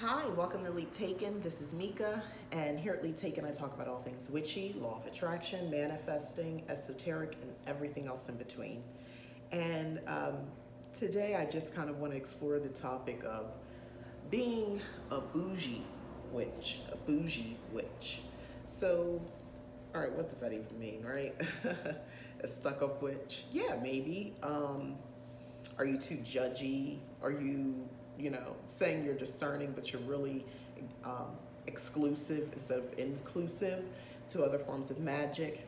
Hi, welcome to Leap Taken. This is Mika, and here at Leap Taken, I talk about all things witchy, law of attraction, manifesting, esoteric, and everything else in between. And um, today, I just kind of want to explore the topic of being a bougie witch, a bougie witch. So, all right, what does that even mean, right? a stuck up witch? Yeah, maybe. Um, are you too judgy? Are you you know, saying you're discerning, but you're really um, exclusive instead of inclusive to other forms of magic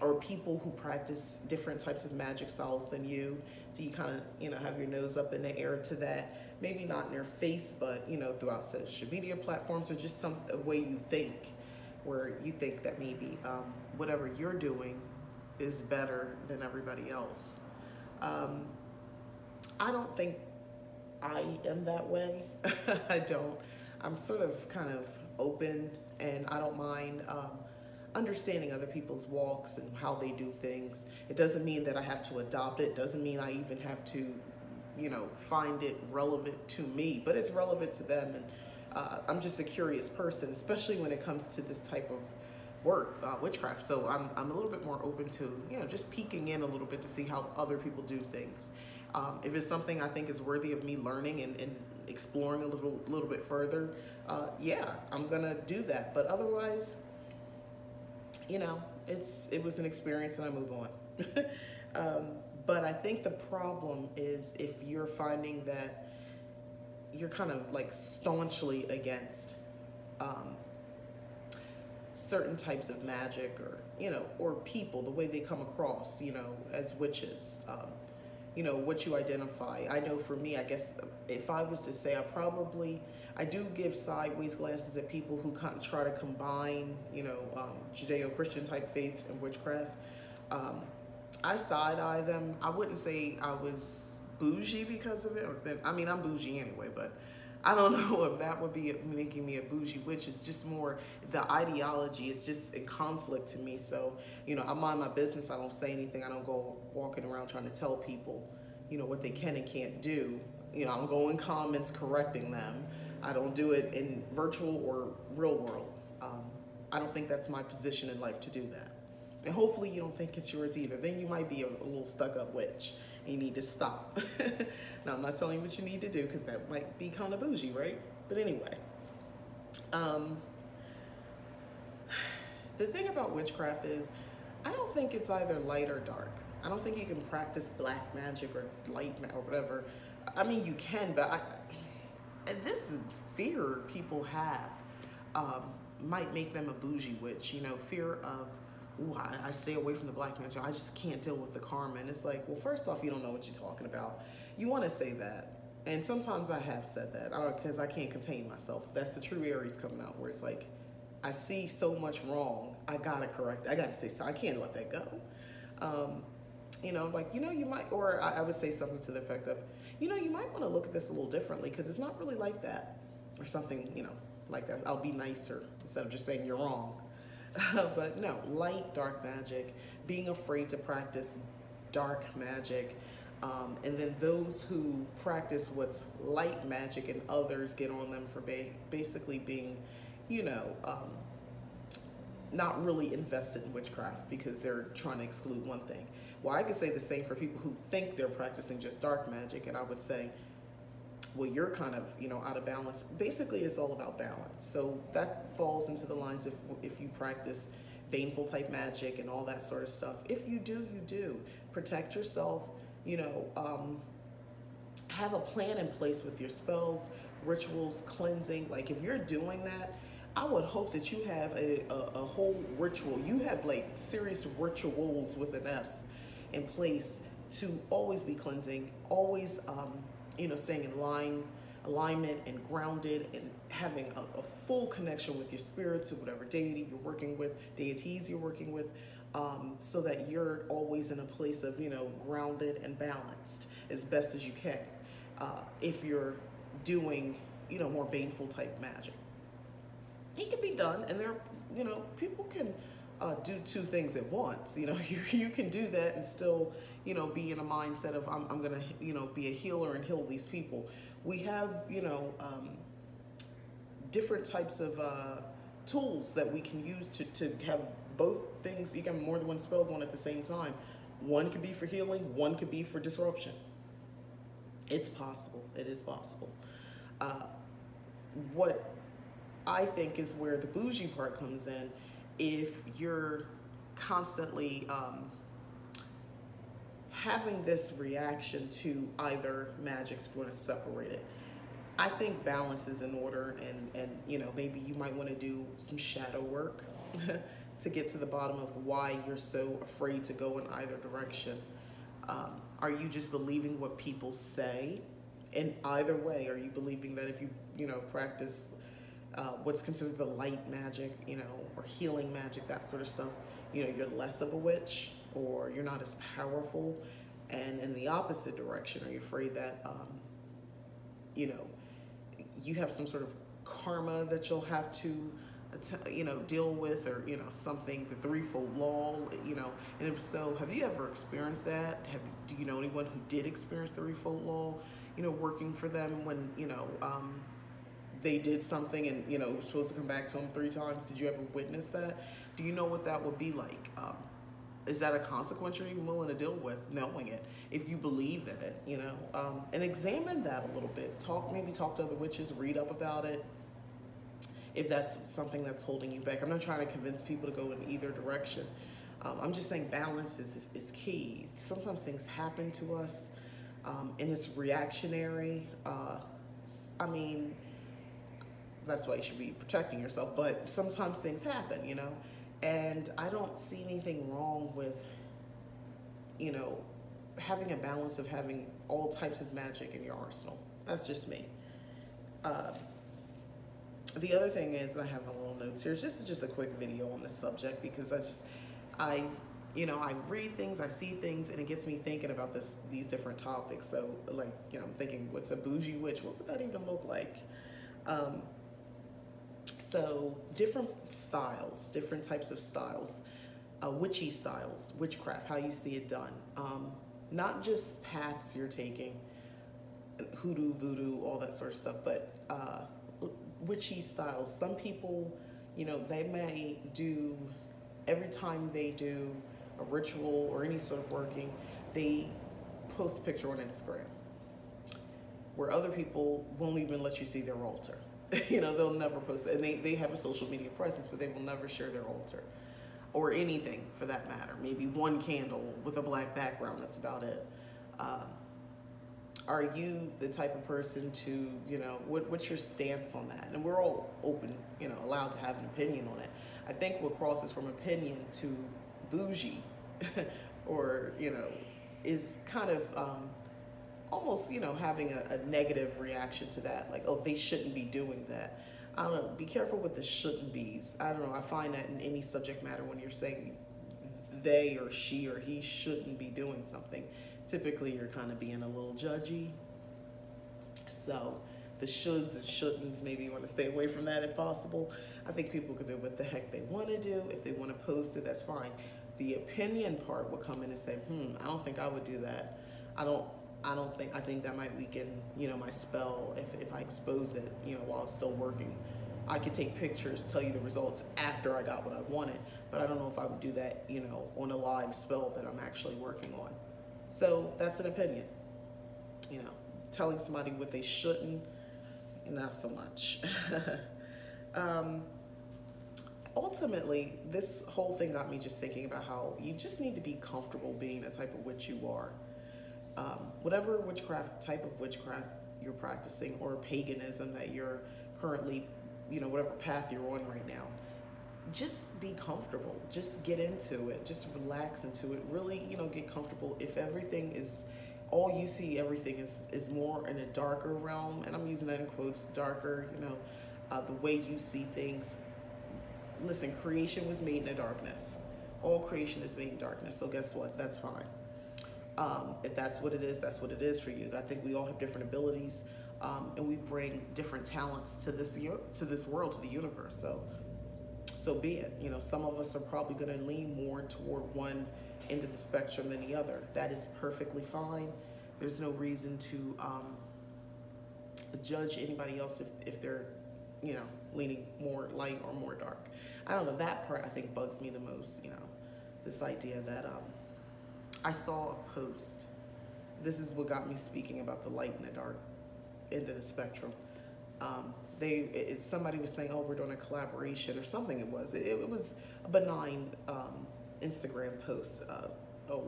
or people who practice different types of magic styles than you. Do you kind of you know have your nose up in the air to that? Maybe not in your face but you know throughout social media platforms or just some a way you think where you think that maybe um, whatever you're doing is better than everybody else. Um, i don't think I am that way. I don't. I'm sort of kind of open and I don't mind um, understanding other people's walks and how they do things. It doesn't mean that I have to adopt it. Doesn't mean I even have to, you know, find it relevant to me, but it's relevant to them. And uh, I'm just a curious person, especially when it comes to this type of work, uh, witchcraft. So I'm, I'm a little bit more open to, you know, just peeking in a little bit to see how other people do things. Um, if it's something I think is worthy of me learning and, and exploring a little little bit further, uh, yeah, I'm gonna do that. But otherwise, you know, it's it was an experience and I move on. um, but I think the problem is if you're finding that you're kind of like staunchly against um, certain types of magic or you know or people the way they come across you know as witches um, you know, what you identify. I know for me, I guess if I was to say, I probably, I do give sideways glances at people who try to combine, you know, um, Judeo-Christian type faiths and witchcraft. Um, I side-eye them. I wouldn't say I was bougie because of it. Or I mean, I'm bougie anyway, but I don't know if that would be making me a bougie witch. It's just more the ideology is just in conflict to me. So, you know, I mind my business. I don't say anything. I don't go walking around trying to tell people, you know, what they can and can't do. You know, I'm going comments correcting them. I don't do it in virtual or real world. Um, I don't think that's my position in life to do that. And hopefully you don't think it's yours either. Then you might be a, a little stuck up witch you need to stop. now, I'm not telling you what you need to do because that might be kind of bougie, right? But anyway, um, the thing about witchcraft is I don't think it's either light or dark. I don't think you can practice black magic or light or whatever. I mean, you can, but I, this fear people have um, might make them a bougie witch. You know, fear of ooh, I, I, stay away from the black man. I just can't deal with the karma. And it's like, well, first off, you don't know what you're talking about. You want to say that. And sometimes I have said that because uh, I can't contain myself. That's the true Aries coming out where it's like, I see so much wrong. I gotta correct. I gotta say so. I can't let that go. Um, you know, like, you know, you might, or I, I would say something to the effect of, you know, you might want to look at this a little differently because it's not really like that or something, you know, like that. I'll be nicer instead of just saying you're wrong. but no, light dark magic, being afraid to practice dark magic, um, and then those who practice what's light magic and others get on them for ba basically being, you know, um, not really invested in witchcraft because they're trying to exclude one thing. Well, I could say the same for people who think they're practicing just dark magic, and I would say, well, you're kind of, you know, out of balance. Basically, it's all about balance. So that falls into the lines of if you practice baneful type magic and all that sort of stuff. If you do, you do. Protect yourself, you know, um, have a plan in place with your spells, rituals, cleansing. Like if you're doing that, I would hope that you have a, a, a whole ritual. You have like serious rituals with an S in place to always be cleansing, always um, you know, staying in line, alignment and grounded and having a, a full connection with your spirits or whatever deity you're working with, deities you're working with, um, so that you're always in a place of, you know, grounded and balanced as best as you can. Uh, if you're doing, you know, more baneful type magic. It can be done, and there, you know, people can uh, do two things at once. You know, you, you can do that and still, you know, be in a mindset of I'm, I'm going to, you know, be a healer and heal these people. We have, you know, um, different types of uh, tools that we can use to, to have both things, you can have more than one spell going at the same time. One could be for healing, one could be for disruption. It's possible. It is possible. Uh, what I think is where the bougie part comes in. If you're constantly um, having this reaction to either magics, want to separate it, I think balance is in order, and and you know maybe you might want to do some shadow work to get to the bottom of why you're so afraid to go in either direction. Um, are you just believing what people say? In either way, are you believing that if you you know practice uh, what's considered the light magic, you know, or healing magic, that sort of stuff, you know, you're less of a witch or you're not as powerful. And in the opposite direction, are you afraid that, um, you know, you have some sort of karma that you'll have to, you know, deal with or, you know, something, the threefold law, you know, and if so, have you ever experienced that? Have Do you know anyone who did experience the threefold law, you know, working for them when, you know, um, they did something and you know it was supposed to come back to them three times. Did you ever witness that? Do you know what that would be like? Um, is that a consequence you're even willing to deal with knowing it if you believe in it you know? Um, and examine that a little bit. Talk maybe talk to other witches read up about it if that's something that's holding you back. I'm not trying to convince people to go in either direction. Um, i'm just saying balance is, is, is, key. Sometimes things happen to us um, and it's reactionary uh, i mean that's why you should be protecting yourself. But sometimes things happen, you know, and I don't see anything wrong with, you know, having a balance of having all types of magic in your arsenal. That's just me. Uh, the other thing is, I have a little notes here. This is just a quick video on the subject because I just, I, you know, I read things, I see things, and it gets me thinking about this, these different topics. So, like, you know, I'm thinking, what's a bougie witch? What would that even look like? Um, so different styles, different types of styles, uh, witchy styles, witchcraft, how you see it done. Um, not just paths you're taking, hoodoo, voodoo, all that sort of stuff, but uh, witchy styles. Some people, you know, they may do, every time they do a ritual or any sort of working, they post a picture on Instagram where other people won't even let you see their altar. you know, they'll never post it. And they, they have a social media presence, but they will never share their altar or anything for that matter. Maybe one candle with a black background, that's about it. Um, are you the type of person to, you know, what, what's your stance on that? And we're all open, you know, allowed to have an opinion on it. I think what crosses from opinion to bougie or, you know, is kind of um, almost, you know, having a, a, negative reaction to that. Like, oh, they shouldn't be doing that. I don't know. Be careful with the shouldn't be's. I don't know. I find that in any subject matter when you're saying they or she or he shouldn't be doing something, typically you're kind of being a little judgy. So the shoulds and shouldn'ts, maybe you want to stay away from that if possible. I think people can do what the heck they want to do. If they want to post it, that's fine. The opinion part will come in and say, hmm, I don't think I would do that. I don't I don't think I think that might weaken you know my spell if, if I expose it you know while it's still working. I could take pictures, tell you the results after I got what I wanted, but I don't know if I would do that you know on a live spell that I'm actually working on. So that's an opinion. You know, telling somebody what they shouldn't, not so much. um, ultimately, this whole thing got me just thinking about how you just need to be comfortable being the type of witch you are um, whatever witchcraft type of witchcraft you're practicing or paganism that you're currently, you know, whatever path you're on right now, just be comfortable. Just get into it. Just relax into it. Really, you know, get comfortable. If everything is all you see, everything is is more in a darker realm, and I'm using that in quotes, darker. You know, uh, the way you see things. Listen, creation was made in the darkness. All creation is made in darkness. So guess what? That's fine. Um, if that's what it is, that's what it is for you. I think we all have different abilities, um, and we bring different talents to this to this world, to the universe. So, so be it. You know, some of us are probably going to lean more toward one end of the spectrum than the other. That is perfectly fine. There's no reason to um, judge anybody else if, if they're you know, leaning more light or more dark. I don't know. That part I think bugs me the most. You know, this idea that um, I saw a post. This is what got me speaking about the light and the dark end of the spectrum. Um, they, it, somebody was saying, "Oh, we're doing a collaboration" or something. It was. It, it was a benign um, Instagram post. Uh, oh,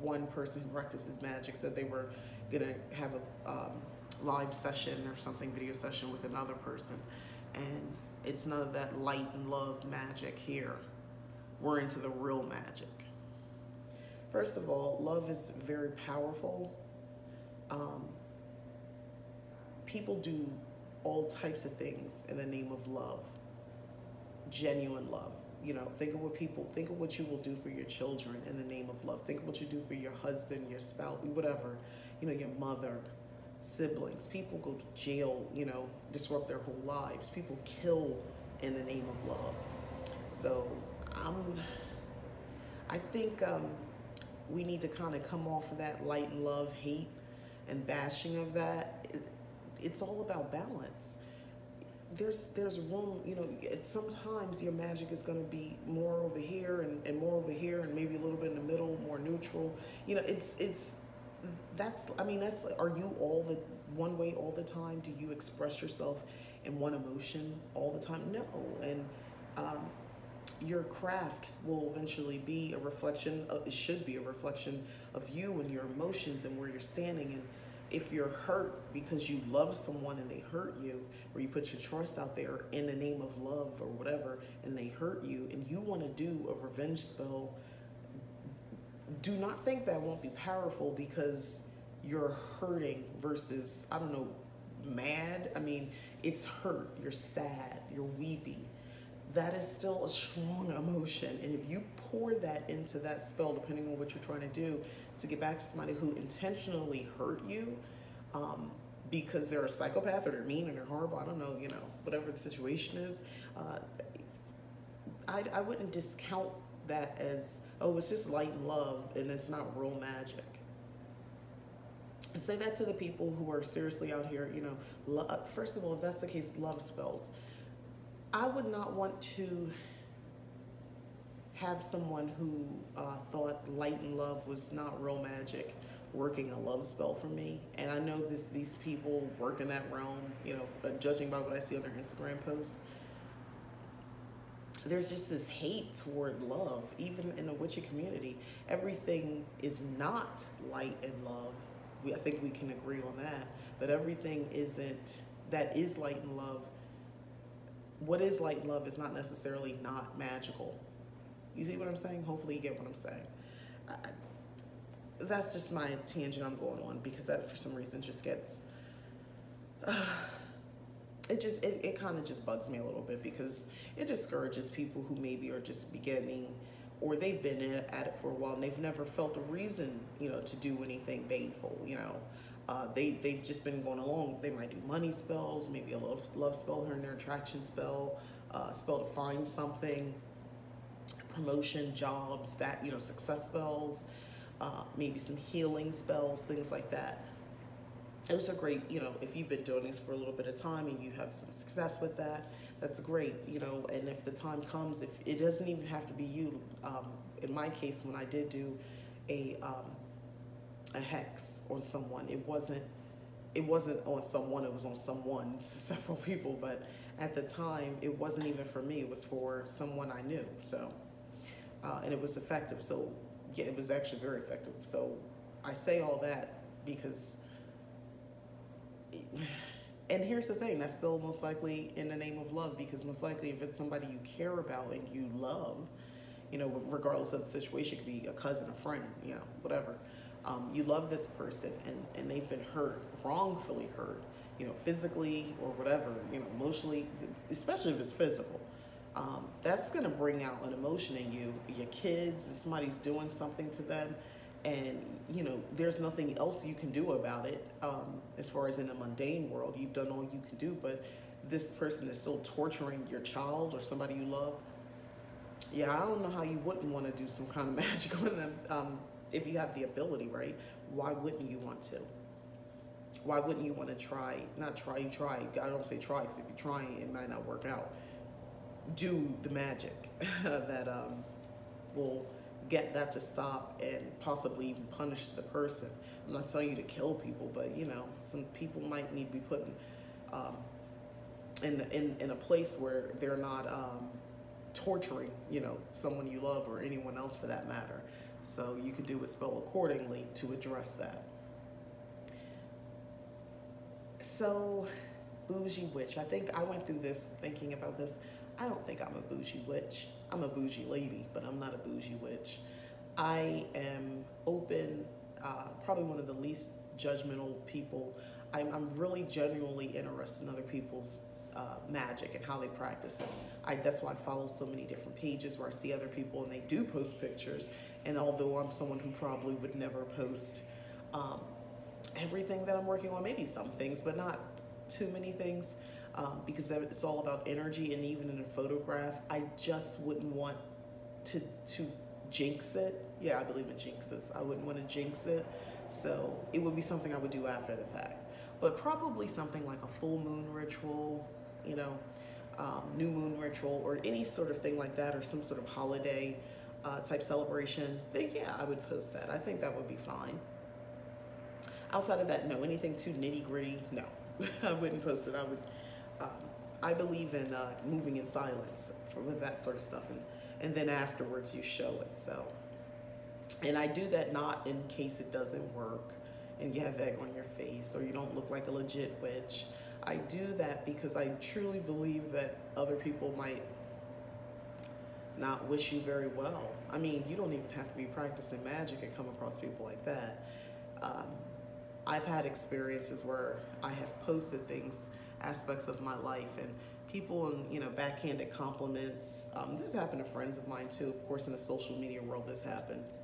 one person who practices magic said they were gonna have a um, live session or something, video session with another person, and it's none of that light and love magic here. We're into the real magic. First of all, love is very powerful. Um, people do all types of things in the name of love, genuine love. You know, think of what people, think of what you will do for your children in the name of love. Think of what you do for your husband, your spouse, whatever, you know, your mother, siblings. People go to jail, you know, disrupt their whole lives. People kill in the name of love. So I'm, I think um, we need to kind of come off of that light and love, hate, and bashing of that. It, it's all about balance. There's there's room, you know. Sometimes your magic is going to be more over here and, and more over here, and maybe a little bit in the middle, more neutral. You know, it's it's that's. I mean, that's. Are you all the one way all the time? Do you express yourself in one emotion all the time? No, and um, your craft will eventually be a reflection of, it should be a reflection of you and your emotions and where you're standing. And if you're hurt because you love someone and they hurt you or you put your trust out there in the name of love or whatever and they hurt you and you want to do a revenge spell do not think that won't be powerful because you're hurting versus i don't know mad? I mean it's hurt. You're sad. You're weepy that is still a strong emotion. And if you pour that into that spell, depending on what you're trying to do, to get back to somebody who intentionally hurt you, um, because they're a psychopath or they're mean and they're horrible, I don't know, you know, whatever the situation is, uh, I, I wouldn't discount that as, oh, it's just light and love and it's not real magic. Say that to the people who are seriously out here, you know, lo- first of all, if that's the case, love spells I would not want to have someone who uh, thought light and love was not real magic working a love spell for me. And I know this these people work in that realm, you know, uh, judging by what I see on their Instagram posts. There's just this hate toward love, even in the witchy community. Everything is not light and love. We, I think we can agree on that. But everything isn't, that is light and love what is light and love is not necessarily not magical. You see what I'm saying? Hopefully you get what I'm saying. I, that's just my tangent I'm going on because that for some reason just gets, uh, it just, it, it kind of just bugs me a little bit because it discourages people who maybe are just beginning or they've been at it for a while and they've never felt a reason, you know, to do anything baneful, you know. Uh, they, they've just been going along. They might do money spells, maybe a love, love spell here and there, attraction spell, uh, spell to find something, promotion, jobs, that, you know, success spells, uh, maybe some healing spells, things like that. Those are great, you know, if you've been doing this for a little bit of time and you have some success with that, that's great, you know, and if the time comes, if it doesn't even have to be you, um, in my case, when I did do a, um, a hex on someone. It wasn't it wasn't on someone, it was on someone, several people, but at the time it wasn't even for me, it was for someone I knew. So uh, and it was effective. So yeah, it was actually very effective. So I say all that because and here's the thing, that's still most likely in the name of love because most likely if it's somebody you care about and you love, you know, regardless of the situation, it could be a cousin, a friend, you know, whatever um, you love this person and, and they've been hurt, wrongfully hurt, you know, physically or whatever, you know, emotionally, especially if it's physical. Um, that's going to bring out an emotion in you, your kids, and somebody's doing something to them. And, you know, there's nothing else you can do about it um, as far as in the mundane world. You've done all you can do, but this person is still torturing your child or somebody you love. Yeah, I don't know how you wouldn't want to do some kind of magic on them. Um, if you have the ability, right? Why wouldn't you want to? why wouldn't you want to try? Not try, you try. I don't say try because if you're trying, it might not work out. Do the magic that um, will get that to stop and possibly even punish the person. I'm not telling you to kill people, but you know, some people might need to be put in, um, in, in, in a place where they're not um, torturing, you know, someone you love or anyone else for that matter. So you could do a spell accordingly to address that. So, bougie witch. I think I went through this thinking about this. I don't think I'm a bougie witch. I'm a bougie lady, but I'm not a bougie witch. I am open, uh, probably one of the least judgmental people. I'm, I'm really genuinely interested in other people's uh, magic and how they practice it. I, that's why I follow so many different pages where I see other people and they do post pictures. And although I'm someone who probably would never post um, everything that I'm working on, maybe some things, but not too many things, um, because it's all about energy. And even in a photograph, I just wouldn't want to to jinx it. Yeah, I believe in jinxes. I wouldn't want to jinx it. So it would be something I would do after the fact. But probably something like a full moon ritual, you know, um, new moon ritual, or any sort of thing like that, or some sort of holiday uh, type celebration. Then yeah, I would post that. I think that would be fine. Outside of that, no. Anything too nitty gritty, no. I wouldn't post it. I would. Um, I believe in uh, moving in silence for with that sort of stuff, and and then afterwards you show it. So, and I do that not in case it doesn't work, and you have egg on your face, or you don't look like a legit witch. I do that because I truly believe that other people might not wish you very well. I mean, you don't even have to be practicing magic and come across people like that. Um, I've had experiences where I have posted things, aspects of my life, and people, and you know, backhanded compliments. Um, this has happened to friends of mine too. Of course, in the social media world, this happens,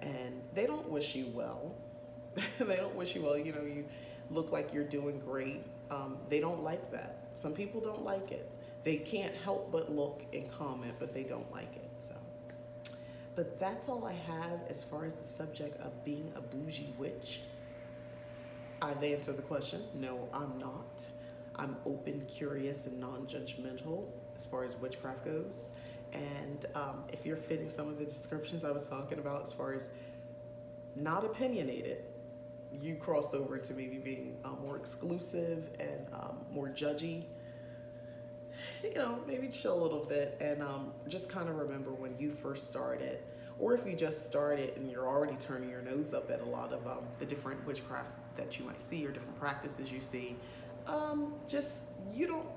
and they don't wish you well. they don't wish you well. You know, you look like you're doing great. Um, they don't like that. Some people don't like it. They can't help but look and comment, but they don't like it. So, but that's all I have as far as the subject of being a bougie witch. I've answered the question. No, I'm not. I'm open, curious, and non judgmental as far as witchcraft goes. And um, if you're fitting some of the descriptions I was talking about as far as not opinionated, you crossed over to maybe being uh, more exclusive and um, more judgy. You know, maybe chill a little bit and um, just kind of remember when you first started or if you just started and you're already turning your nose up at a lot of um, the different witchcraft that you might see or different practices you see, um, just you don't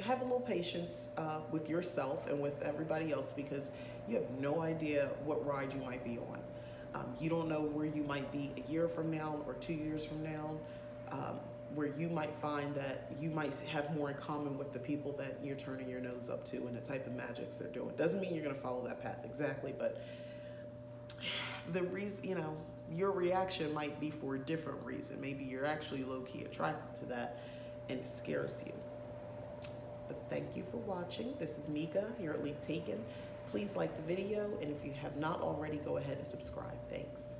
have a little patience uh, with yourself and with everybody else because you have no idea what ride you might be on. Um, you don't know where you might be a year from now or two years from now, um, where you might find that you might have more in common with the people that you're turning your nose up to and the type of magics they're doing. Doesn't mean you're going to follow that path exactly, but the reason, you know, your reaction might be for a different reason. Maybe you're actually low key attracted to that and it scares you. But thank you for watching. This is Nika here at Leap Taken. Please like the video, and if you have not already, go ahead and subscribe. Thanks.